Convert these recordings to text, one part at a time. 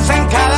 hacen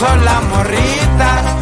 excesos, las morritas.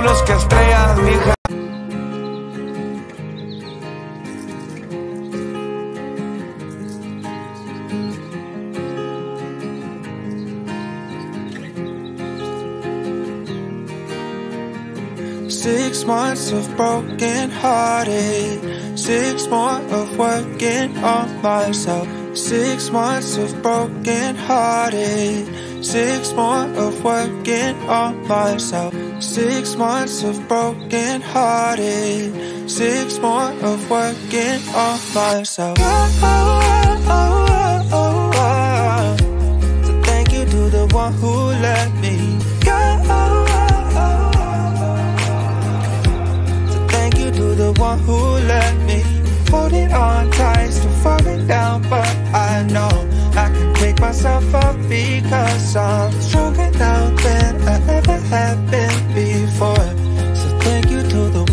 Que estrellas, mija. Six months of broken hearted. Six more of working on myself. Six months of broken hearted. Six more of working on myself. Six months of broken hearted. Six more of working on myself. Oh, oh, oh, oh, oh. So thank you to the one who let me go. So thank you to the one who let me hold it on tight, still falling down, but I know I can pick myself up because I'm stronger now than I ever have been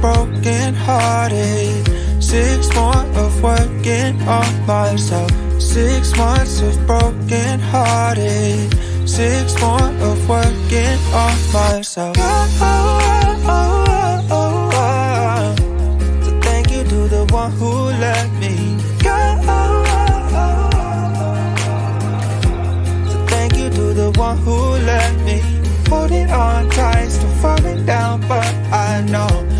Broken hearted. Six more of working on myself. Six months of broken hearted. Six more of working on myself. Oh, oh, oh, so thank you to the one who let me to the one who let me hold it on tight, still falling down, but I know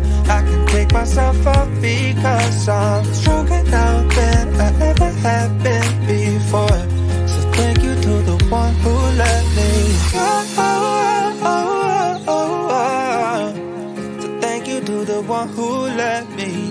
I can pick myself up because I'm stronger now than I ever have been before. So thank you to the one who let me go. So thank you to the one who let me